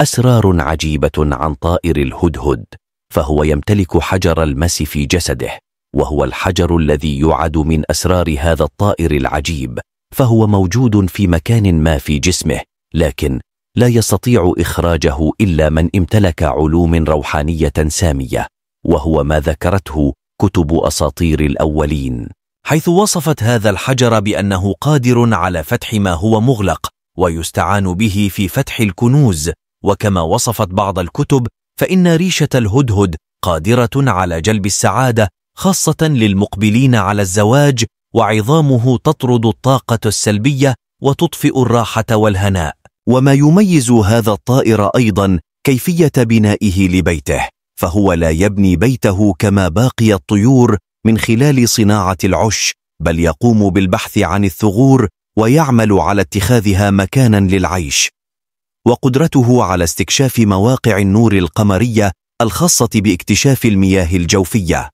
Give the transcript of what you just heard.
أسرار عجيبة عن طائر الهدهد فهو يمتلك حجر المس في جسده وهو الحجر الذي يعد من أسرار هذا الطائر العجيب فهو موجود في مكان ما في جسمه لكن لا يستطيع إخراجه إلا من امتلك علوم روحانية سامية وهو ما ذكرته كتب أساطير الأولين. حيث وصفت هذا الحجر بأنه قادر على فتح ما هو مغلق ويستعان به في فتح الكنوز وكما وصفت بعض الكتب فإن ريشة الهدهد قادرة على جلب السعادة خاصة للمقبلين على الزواج وعظامه تطرد الطاقة السلبية وتطفئ الراحة والهناء. وما يميز هذا الطائر أيضا كيفية بنائه لبيته فهو لا يبني بيته كما باقي الطيور من خلال صناعة العش بل يقوم بالبحث عن الثغور ويعمل على اتخاذها مكانا للعيش. وقدرته على استكشاف مواقع النور القمرية الخاصة باكتشاف المياه الجوفية.